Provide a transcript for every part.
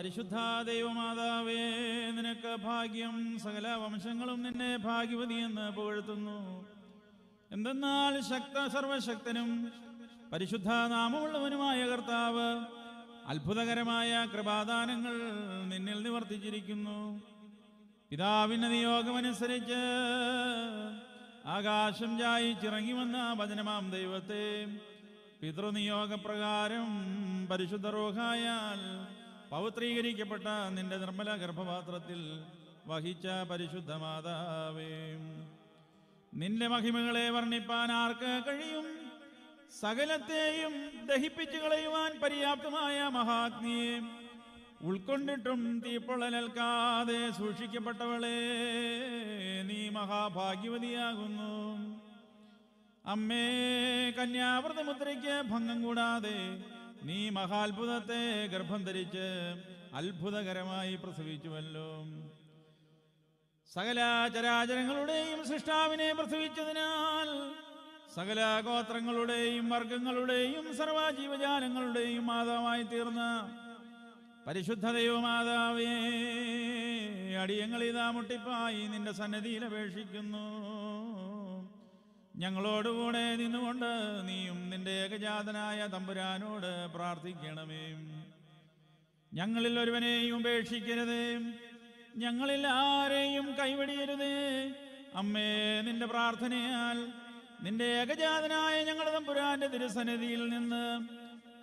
പരിശുദ്ധ ദൈവമാതാവേ നിനക്ക് ഭാഗ്യം. സകല വംശങ്ങളും നിന്നെ ഭാഗ്യവതി എന്ന് പുകഴ്ത്തുന്നു. എന്തെന്നാൽ ശക്ത സർവശക്തനും പരിശുദ്ധ നാമമുള്ളവനുമായ കർത്താവ് അത്ഭുതകരമായ കൃപാദാനങ്ങൾ നിന്നിൽ നിവർത്തിച്ചിരിക്കുന്നു. പിതാവിന് നിയോഗമനുസരിച്ച് ആകാശം ചായിച്ചിറങ്ങി വന്ന വചനമാം ദൈവത്തെ. പിതൃനിയോഗപ്രകാരം പരിശുദ്ധ റോഹായാൽ പൗത്രീകരിക്കപ്പെട്ട നിന്റെ നിർമ്മല ഗർഭപാത്രത്തിൽ വഹിച്ച പരിശുദ്ധ മാതാവേ നിന്റെ മഹിമകളെ വർണിപ്പാൻ ആർക്ക് കഴിയും? സകലത്തെയും ദഹിപ്പിച്ചു കളയുവാൻ പര്യാപ്തമായ മഹാഗ്നിയെ ഉൾക്കൊണ്ടിട്ടും തീപ്പൊള്ളലേൽക്കാതെ സൂക്ഷിക്കപ്പെട്ടവളെ നീ മഹാഭാഗ്യവതിയാകുന്നു. അമ്മേ കന്യാവ്രതമുദ്രയ്ക്ക് ഭംഗം കൂടാതെ നീ മഹാത്ഭുതത്തെ ഗർഭം ധരിച്ച് അത്ഭുതകരമായി പ്രസവിച്ചുവല്ലോ. സകല ചരാചരങ്ങളുടെയും സൃഷ്ടാവിനെ പ്രസവിച്ചതിനാൽ സകല ഗോത്രങ്ങളുടെയും വർഗങ്ങളുടെയും സർവജീവജാലങ്ങളുടെയും മാതാവായി തീർന്ന പരിശുദ്ധ ദൈവമാതാവേ അടിയങ്ങളിതാ മുട്ടിപ്പായി നിന്റെ സന്നദ്ധിയിൽ അപേക്ഷിക്കുന്നു. ഞങ്ങളോടുകൂടെ നിന്നുകൊണ്ട് നീയും നിന്റെ ഏകജാതനായ തമ്പുരാനോട് പ്രാർത്ഥിക്കണമേ. ഞങ്ങളിൽ ഒരുവനെയും ഉപേക്ഷിക്കരുതേ. ഞങ്ങളിൽ ആരെയും കൈവടിയരുതേ. അമ്മേ നിന്റെ പ്രാർത്ഥനയാൽ നിന്റെ ഏകജാതനായ ഞങ്ങളുടെ തമ്പുരാന്റെ തിരുസന്നിധിയിൽ നിന്ന്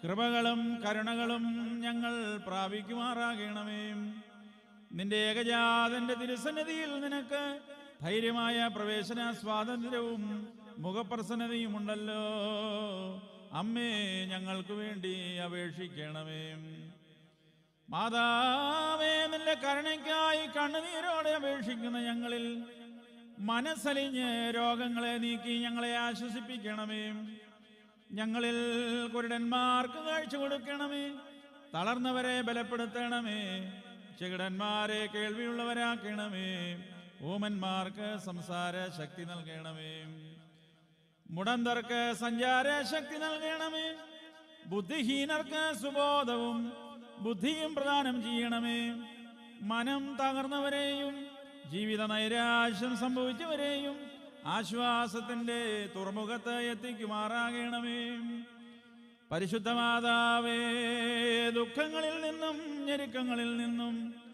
കൃപകളും കരുണകളും ഞങ്ങൾ പ്രാപിക്കുമാറാകണമേ. നിന്റെ ഏകജാതന്റെ തിരുസന്നിധിയിൽ നിനക്ക് ധൈര്യമായ പ്രവേശന സ്വാതന്ത്ര്യവും മുഖപ്രസന്നതയും ഉണ്ടല്ലോ അമ്മേ ഞങ്ങൾക്ക് വേണ്ടി അപേക്ഷിക്കണമേ. മാതാവേ നിന്റെ കരുണയ്ക്കായി കണ്ണുനീരോടെ അപേക്ഷിക്കുന്ന ഞങ്ങളിൽ മനസ്സലിഞ്ഞ് രോഗങ്ങളെ നീക്കി ഞങ്ങളെ ആശ്വസിപ്പിക്കണമേ. ഞങ്ങളിൽ കുരുടന്മാർക്ക് കാഴ്ച കൊടുക്കണമേ. തളർന്നവരെ ബലപ്പെടുത്തണമേ. ചെകിടന്മാരെ കേൾവിയുള്ളവരാക്കണമേ. ഊമന്മാർക്ക് സംസാര ശക്തി നൽകണമേ. മുടന്തർക്ക് സഞ്ചാര ശക്തി നൽകണമേ. ബുദ്ധിഹീനർക്ക് സുബോധവും ബുദ്ധിയും പ്രദാനം ചെയ്യണമേ. മനം തകർന്നവരെയും ജീവിത നൈരാശ്യം സംഭവിച്ചവരെയും ആശ്വാസത്തിന്റെ തുറമുഖത്ത് എത്തിക്കുമാറാകണമേ. പരിശുദ്ധ മാതാവേ ദുഃഖങ്ങളിൽ നിന്നും ഞെരുക്കങ്ങളിൽ നിന്നും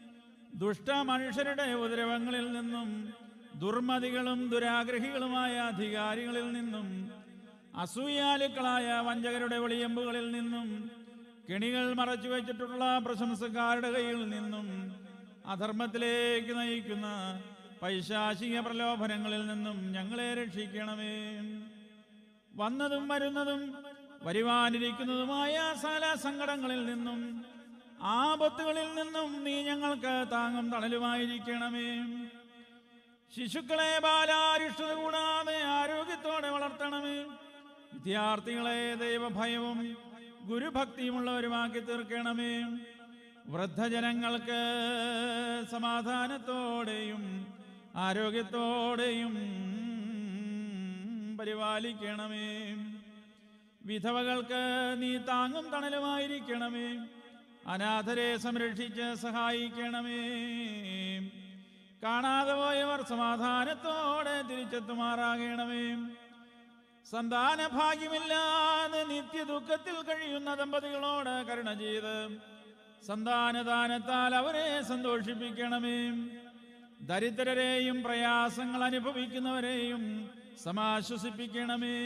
ദുഷ്ട മനുഷ്യരുടെ ഉപദ്രവങ്ങളിൽ നിന്നും ദുർമതികളും ദുരാഗ്രഹികളുമായ അധികാരികളിൽ നിന്നും അസൂയാലുക്കളായ വഞ്ചകരുടെ വെളിയമ്പുകളിൽ നിന്നും കെണികൾ മറച്ചു വെച്ചിട്ടുള്ള പ്രശംസക്കാരുടെ കയ്യിൽ നിന്നും അധർമ്മത്തിലേക്ക് നയിക്കുന്ന പൈശാചിക പ്രലോഭനങ്ങളിൽ നിന്നും ഞങ്ങളെ രക്ഷിക്കണമേ. വന്നതും വരുന്നതും വരുവാനിരിക്കുന്നതുമായ സകല സങ്കടങ്ങളിൽ നിന്നും ആപത്തുകളിൽ നിന്നും നീ ഞങ്ങൾക്ക് താങ്ങും തണലുമായിരിക്കണമേ. ശിശുക്കളെ ബാലാരിഷ്ടത കൂടാതെ ആരോഗ്യത്തോടെ വളർത്തണമേ. വിദ്യാർത്ഥികളെ ദൈവഭയവും ഗുരുഭക്തിയുമുള്ളവരുമാക്കി തീർക്കണമേ. വൃദ്ധജനങ്ങൾക്ക് സമാധാനത്തോടെയും ആരോഗ്യത്തോടെയും പരിപാലിക്കണമേ. വിധവകൾക്ക് നീ താങ്ങും തണലുമായിരിക്കണമേ. അനാഥരെ സംരക്ഷിച്ച് സഹായിക്കണമേ. കാണാതെ പോയവർ സമാധാനത്തോടെ തിരിച്ചെത്തുമാറാകണമേ. സന്താന ഭാഗ്യമില്ലാതെ നിത്യ ദുഃഖത്തിൽ കഴിയുന്ന ദമ്പതികളോട് കരുണ ചെയ്ത് സന്താനദാനത്താൽ അവരെ സന്തോഷിപ്പിക്കണമേ. ദരിദ്രരെയും പ്രയാസങ്ങൾ അനുഭവിക്കുന്നവരെയും സമാശ്വസിപ്പിക്കണമേ.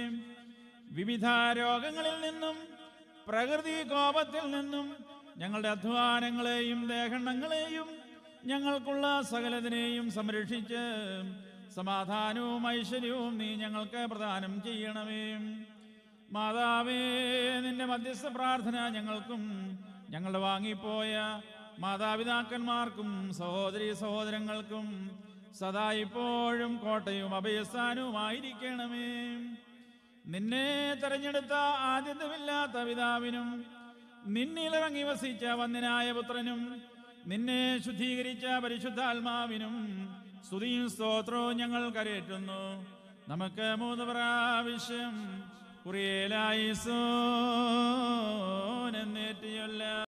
വിവിധ രോഗങ്ങളിൽ നിന്നും പ്രകൃതി കോപത്തിൽ നിന്നും ഞങ്ങളുടെ അധ്വാനങ്ങളെയും ദേഹണ്ണങ്ങളെയും ഞങ്ങൾക്കുള്ള സകലതിനെയും സംരക്ഷിച്ച് സമാധാനവും ഐശ്വര്യവും നീ ഞങ്ങൾക്ക് പ്രദാനം ചെയ്യണമേ. മാതാവേ നിന്റെ മധ്യസ്ഥ പ്രാർത്ഥന ഞങ്ങൾക്കും ഞങ്ങളുടെ വാങ്ങിപ്പോയ മാതാപിതാക്കന്മാർക്കും സഹോദരി സഹോദരങ്ങൾക്കും സദാ ഇപ്പോഴും കോട്ടയും അഭയസ്ഥാനവുമായിരിക്കണമേ. നിന്നെ തെരഞ്ഞെടുത്ത ആദ്യത്തുമില്ലാത്ത പിതാവിനും നിന്നിലിറങ്ങി വസിച്ച വന്ദനായ പുത്രനും നിന്നെ ശുദ്ധീകരിച്ച പരിശുദ്ധാത്മാവിനും സ്തുതിയും സ്തോത്രവും ഞങ്ങൾ കരയേറ്റുന്നു. നമുക്ക് മൂന്ന് പ്രാവശ്യം കുറിയേലായി സോനെന്നേറ്റിയൊല്ല